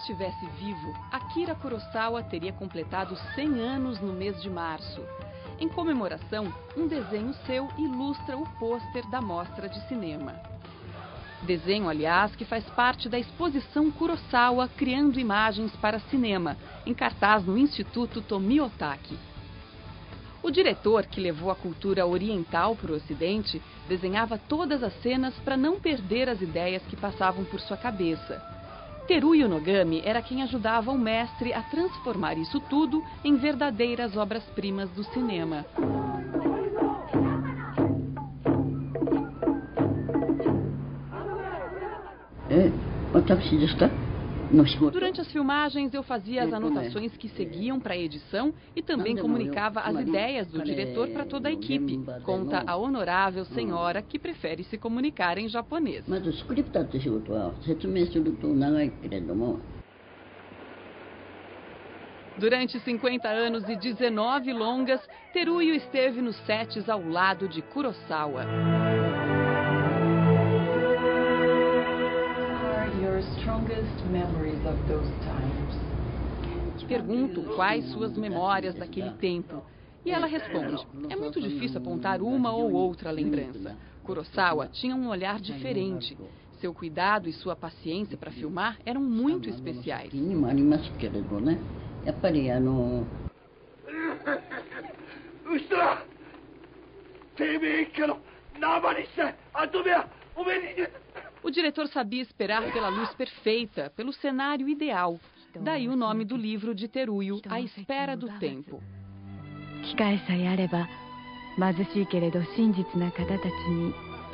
estivesse vivo, Akira Kurosawa teria completado 100 anos no mês de março. Em comemoração, um desenho seu ilustra o pôster da mostra de cinema. Desenho, aliás, que faz parte da exposição Kurosawa Criando Imagens para Cinema, em cartaz no Instituto Tomiotaki. O diretor, que levou a cultura oriental para o Ocidente, desenhava todas as cenas para não perder as ideias que passavam por sua cabeça. Teruyo Nogami era quem ajudava o mestre a transformar isso tudo em verdadeiras obras-primas do cinema. É, Durante as filmagens, eu fazia as anotações que seguiam para a edição e também comunicava as ideias do diretor para toda a equipe, conta a honorável senhora que prefere se comunicar em japonês. Durante 50 anos e 19 longas, Teruyo esteve nos sets ao lado de Kurosawa. Pergunto quais suas memórias daquele tempo. E ela responde: É muito difícil apontar uma ou outra lembrança. Kurosawa tinha um olhar diferente. Seu cuidado e sua paciência para filmar eram muito especiais. O diretor sabia esperar pela luz perfeita, pelo cenário ideal. Daí o nome do livro de Teruyo, A Espera do Tempo.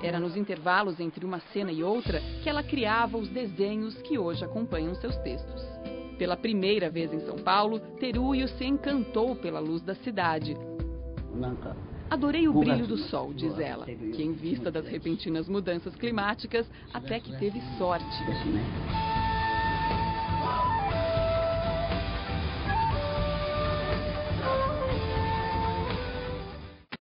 Era nos intervalos entre uma cena e outra que ela criava os desenhos que hoje acompanham seus textos. Pela primeira vez em São Paulo, Teruyo se encantou pela luz da cidade. Adorei o brilho do sol, diz ela, que em vista das repentinas mudanças climáticas, até que teve sorte.